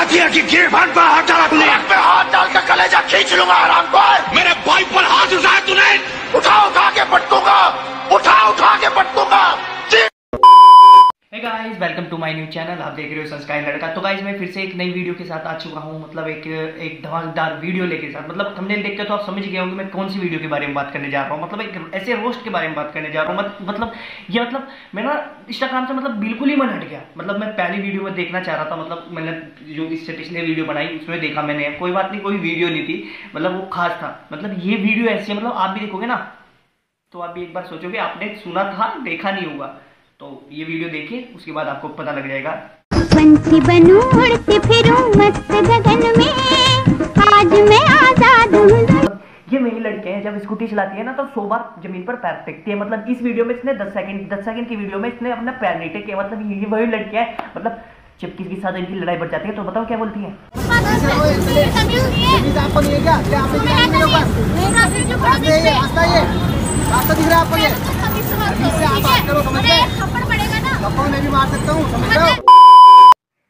हाथी की गिरफ़्तार पर हाथ डाला तूने पे हाथ डाल के कलेजा खींच लूँगा आराम को मेरे भाई पर हाथ उठाया तूने। उठाओ उठा माय न्यू चैनल आप देख रहे हो संस्कार लड़का। तो गाइस मैं फिर से एक नई वीडियो के साथ आ चुका हूँ मतलब एक एक धमाकेदार वीडियो लेके साथ। मतलब थंबनेल देख के तो आप समझ गए होंगे मैं कौन सी वीडियो के बारे में बात करने जा रहा हूँ। मतलब एक ऐसे रोस्ट के बारे में बात करने जा रहा हूँ। मतलब ये मतलब मैं ना इंस्टाग्राम से मतलब बिल्कुल ही मन हट गया। मतलब मैं पहली वीडियो में देखना चाह रहा था मतलब मैंने जो इससे पिछले वीडियो बनाई, उसमें देखा मैंने। कोई बात नहीं, कोई वीडियो नहीं थी मतलब वो खास था। मतलब ये वीडियो ऐसी मतलब आप भी देखोगे ना तो आप भी एक बार सोचोगे, आपने सुना था, देखा नहीं होगा। तो ये वीडियो देखिए उसके बाद आपको पता लग जाएगा। पंछी बनूं उड़ती फिरूं मस्त गगन में। आज मैं आज़ाद हूँ। ये मेरी लड़के हैं जब स्कूटी चलाती है ना तो सौ बार ज़मीन पर पैर टेकती है। मतलब इस वीडियो में इसने 10 सेकंड 10 सेकंड की वीडियो में इसने अपना पैर नहीं टेके। मतलब ये वही लड़के हैं मतलब जब किसी के साथ इनकी लड़ाई बढ़ जाती है तो बताओ क्या बोलती है? रास्ता दिख रहा है आपको ये।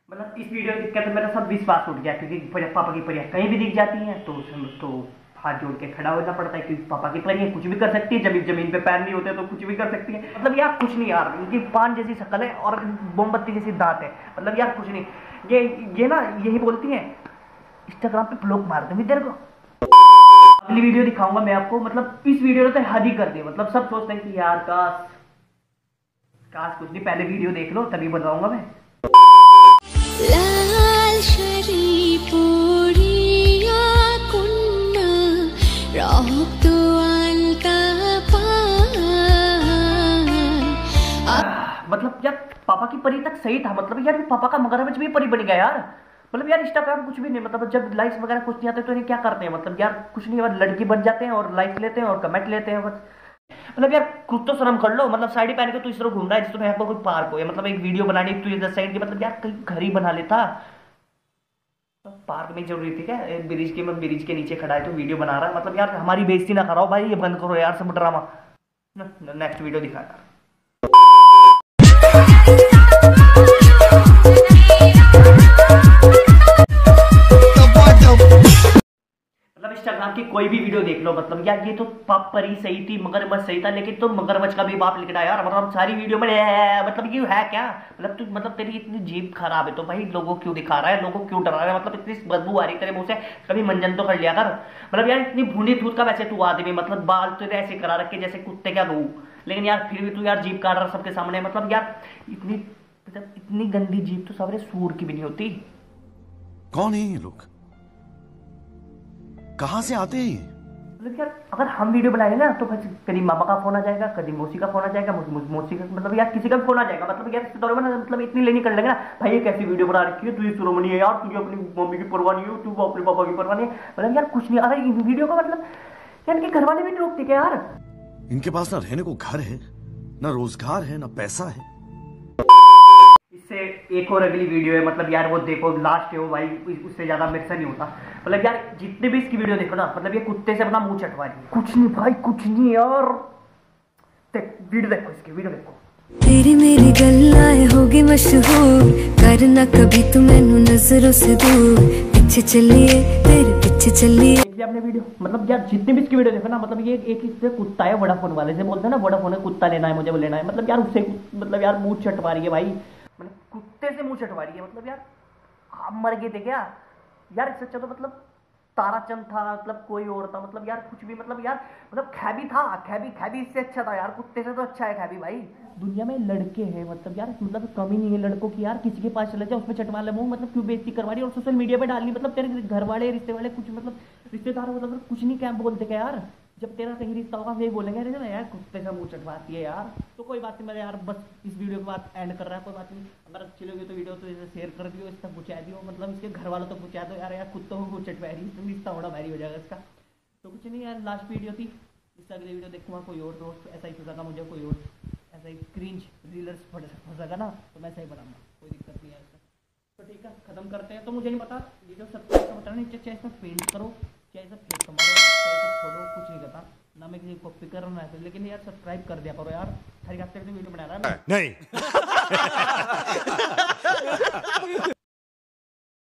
मतलब इस वीडियो कर तो मेरा सब विश्वास उठ गया, क्योंकि पापा की परियाँ कहीं भी दिख जाती हैं तो तो हाथ जोड़ के खड़ा होना पड़ता है, क्योंकि पापा की परियाँ कुछ भी कर सकती है जब ज़मीन पे पैर नहीं होते तो कुछ भी कर सकती है। मतलब यार कुछ नहीं यार इनकी पान जैसी शक्ल है और मोमबत्ती जैसी दांत है। मतलब यार कुछ नहीं। ये ये ना यही बोलती हैं इंस्टाग्राम पे ब्लॉक मार दूँगी तेरे को। अगली वीडियो दिखाऊँगा मैं आपको। मतलब इस वीडियो ने तो हद ही कर दी। मतलब सब सोचते हैं कि यार काश काश कुछ नहीं पहले वीडियो देख लो तभी बताऊँगा मैं। लाल मतलब यार पापा की परी तक सही था। मतलब यार पापा का मगरमच्छ भी परी बन गया यार। मतलब यार इंस्टाग्राम कुछ भी नहीं मतलब जब लाइक्स वगैरह कुछ नहीं आते तो इन्हें क्या करते हैं? मतलब यार कुछ नहीं यार लड़की बन जाते हैं और लाइक्स लेते हैं और कमेंट लेते हैं, बस। मतलब यार कुछ तो शर्म कर लो मतलब साड़ी पहन के तू इस तरह घूम रहा है जिस तरह यहाँ पर कोई पार्क हो, या मतलब एक वीडियो बनानी तुझे दस सेकंड की मतलब यार कहीं घर ही बना लेता। पार्क में ज़रूरी थी क्या? ब्रिज के, में ब्रिज के नीचे खड़ा है तो वीडियो बना रहा है। मतलब यार हमारी बेइज्जती ना कराओ भाई, ये बंद करो यार, सब ड्रामा नेक्स्ट वीडियो दिखा। यार कोई भी वीडियो देख लो मतलब यार ये तो पाप परी सही थी मगरमच्छ सही था, लेकिन तो मगरमच्छ का भी बाप लिखा यार मतलब सारी वीडियो में मतलब ये है क्या? मतलब तू मतलब तेरी इतनी जीभ खराब है तो भाई लोगों क्यों दिखा रहा है, लोगों क्यों डरा रहा है मतलब इतनी बदबू आ रही तेरे मुँह से, कभी मंजन तो कर लिया कर। मतलब यार इतनी भूनी थूत का वैसे तू आदमी मतलब बाल तेरे ऐसे करा रखे जैसे कुत्ते का रू लेकिन यार फिर भी तू यार जीप काट रहा सबके सामने मतलब यार इतनी मतलब इतनी गंदी जीप तो सारे सूर की भी नहीं होती। कौन है ये लोग? कहाँ से आते हैं मतलब यार अगर हम वीडियो बनाएँगे ना तो बस कभी मामा का फ़ोन आ जाएगा कभी मौसी का फ़ोन आ जाएगा मौ- मौ- मौसी का मतलब यार किसी का भी फ़ोन आ जाएगा। मतलब यार दौर में ना मतलब इतनी लेनी कर लेंगे ना भाई ये कैसी वीडियो बना रखी है तू सुरमनी है यार तुझे अपनी मम्मी की परवाह नहीं है तू अपने पापा की परवाह नहीं है। मतलब यार कुछ नहीं अरे इन वीडियो का मतलब यार इनके घर वाले भी नहीं रोकते क्या यार? इनके पास ना रहने को घर है ना रोज़गार है ना पैसा है। इससे एक और अगली वीडियो है मतलब यार वो देखो लास्ट है वो भाई उससे ज़्यादा मेरे से नहीं होता। मतलब यार जितने भी इसकी वीडियो देखो ना मतलब ये कुत्ते से अपना मुँह चटवा रही है। कुछ नहीं भाई कुछ नहीं यार। देख वीडियो देखो इसकी वीडियो देखो। तेरी मेरी गल्लाएँ होगी मशहूर करना कभी तू मैनू नज़रों से दूर। पीछे चलिए तेरे पीछे चलिए। आपने वीडियो मतलब यार जितने भी इसकी वीडियो देखो ना मतलब ये एक इससे कुत्ता है वोडाफोन वाले से बोलते हैं ना वोडाफोन है कुत्ता लेना है मुझे वो लेना है। मतलब यार उससे मतलब यार मुँह चटवा रही है भाई। मतलब कुत्ते से मुँह चटवा रही है मतलब यार। हम मर गए थे क्या? यार, इससे अच्छा तो मतलब ताराचंद था मतलब कोई और था मतलब यार कुछ भी मतलब यार मतलब खैबी था, खैबी खैबी इससे अच्छा था यार, कुत्ते से तो अच्छा है खैबी भाई। दुनिया में लड़के हैं मतलब यार मतलब कमी नहीं है लड़कों की यार, किसी के पास चले जाए उसमें चटवा ले मतलब क्यों बेइज्जती करवा रही और सोशल मीडिया पे डालनी मतलब तेरे घर वाले, रिश्ते वाले कुछ मतलब रिश्तेदार मतलब कुछ नहीं, क्या बोलते क्या यार? जब तेरा कहीं रिश्ता होगा वे बोलेंगे, अरे यार, कुत्ते का मुँह चटवाती है यार। तो कोई बात नहीं, मैं यार बस इस वीडियो के बाद एंड कर रहा है, कोई बात नहीं। अगर अच्छी लगी तो वीडियो तो जैसे शेयर कर दियो इस तक पहुँचा दियो। मतलब इसके घर वालों तक पहुँचा दो, यार यार, कुत्तों को मुँह चटवा रही तो रिश्ता होना भारी हो जाएगा इसका। तो कुछ नहीं यार लास्ट वीडियो थी। इससे अगले वीडियो देखूँगा, कोई और दोस्त ऐसा ही फंसागा मुझे, कोई और ऐसा ही क्रींच रीलर्स फंसागा ना तो मैं ऐसा ही बनाऊँगा, कोई दिक्कत नहीं है तो ठीक है, खत्म करते हैं। तो मुझे नहीं पता वीडियो सब्सक्राइब का बटन नीचे इसमें पेंट करो। चाहे सब क्लिक मारो चाहे सब छोड़ो कुछ नहीं करता। ना मैं किसी कॉपी कर रहा हूँ लेकिन यार सब्सक्राइब कर दिया करो यार। हर हफ़्ते वीडियो बना रहा है नहीं।